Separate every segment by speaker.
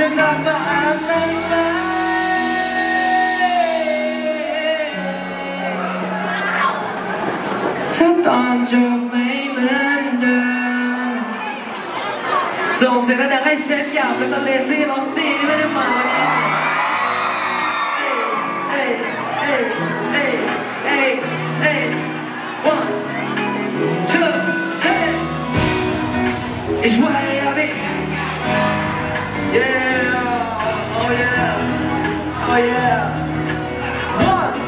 Speaker 1: จะกลับมามันไหมถ้าตอนจบไม่เหมือนเดิม ส่งเสียงดังให้เซฟยาวเป็นตะเลซี่ล็อกซี่ที่ไม่ได้มาวันนี้ oh yeah. Oh yeah. One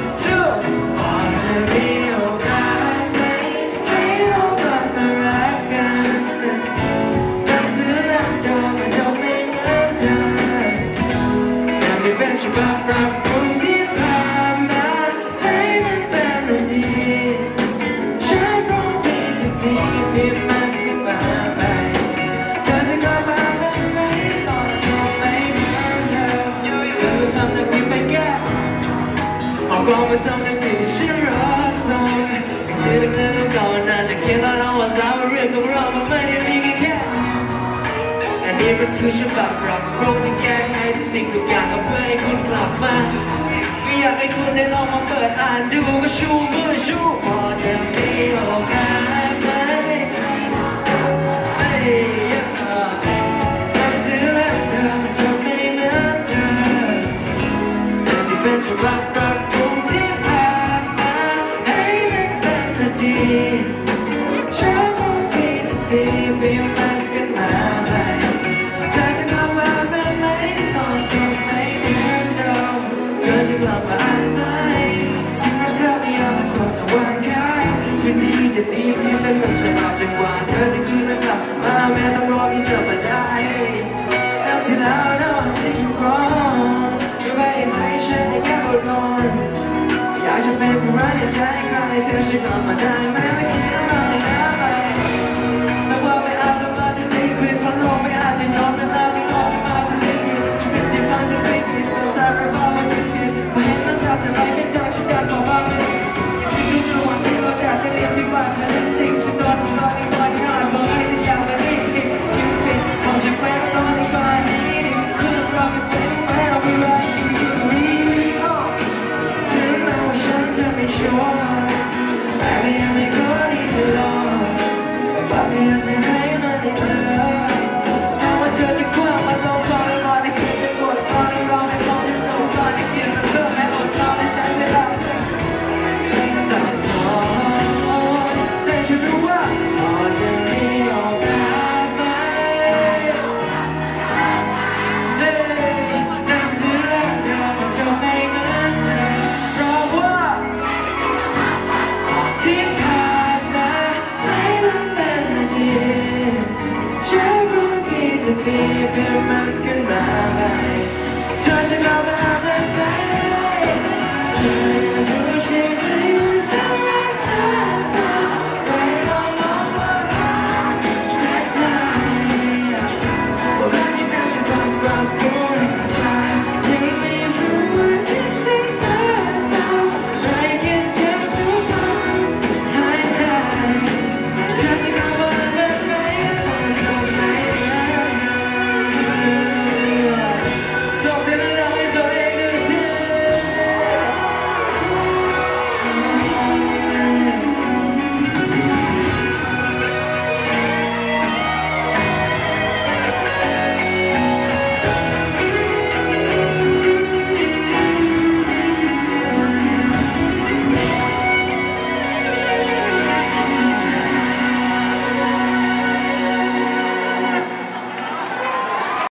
Speaker 1: าว่าสาวเรื่องของเรามันไม่ได้มีแค่ แต่นี่มันคือฉบับปรับปรุงที่แก้ไขทุกสิ่งทุกอย่างก็เพื่อให้คุณกลับมาไม่อยากให้คุณได้ลองมาเปิดอ่านดูก็ชูมือชูพอจะมีโอกาสไหมเอ้ยหนัง ที่จะดีเพียงมันกันมาใหม่เธอจะกลับมาไหมตอนจบไม่เหมือนเดิมเธอจะกลับมาอ่านไหมสิ่งที่เธอไม่ยอมจะกดจะวางขายคืนดีจะดีเพียงเป็นมือฉบับจนกว่าเธอจะคืนและกลับมาแม้ต้องรอมีสัปดาห์แล้วที่แล้ว know is you wrong ไม่ไปได้ไหมฉันได้แค่อดนอนอยากจะเป็นผู้ร้ายในใจให้เธอช่วยกลับมาได้ไหม time till I can tell she got my mind to be a bit of my. Touching all my